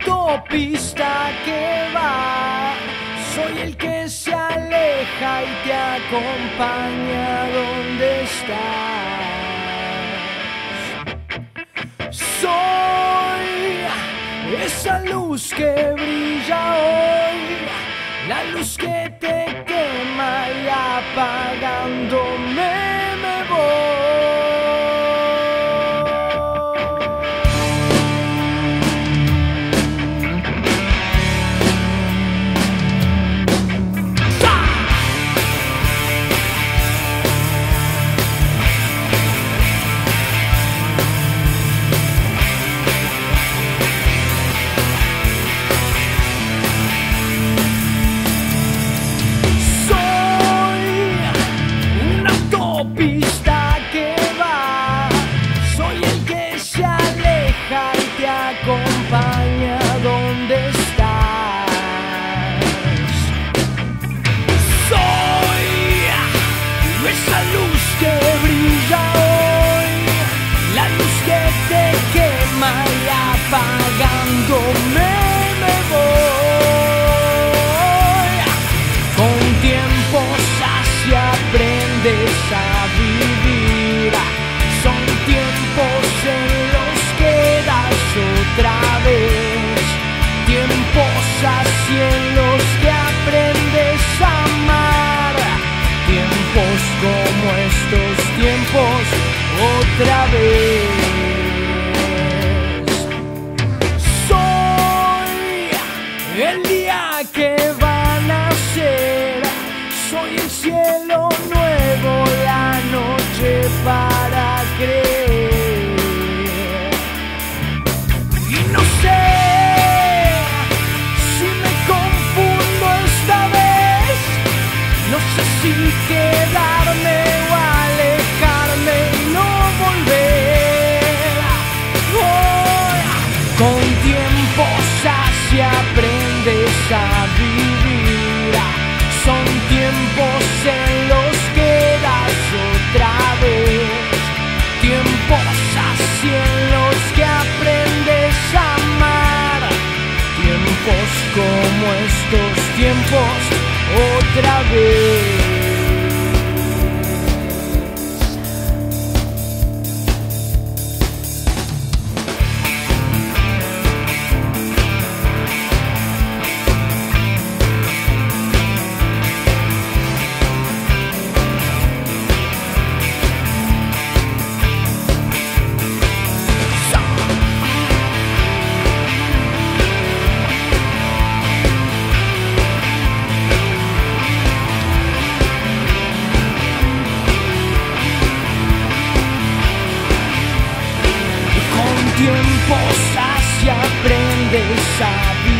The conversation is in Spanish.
autopista que va. Soy el que se aleja y te acompaña donde estás. Soy esa luz que brilla hoy, la luz que te quema y apagándome aprendes a vivir. Son tiempos en los que das otra vez. Tiempos así en los que aprendes a amar. Tiempos como estos tiempos otra vez. Soy el día que va a nacer. Soy el cielo nuevo, la noche para creer. Y no sé si me confundo esta vez. No sé si quedarme o alejarme no volver. Con tiempos así aprendes a vivir. Estos tiempos otra vez. tiempos así aprendes a vivir.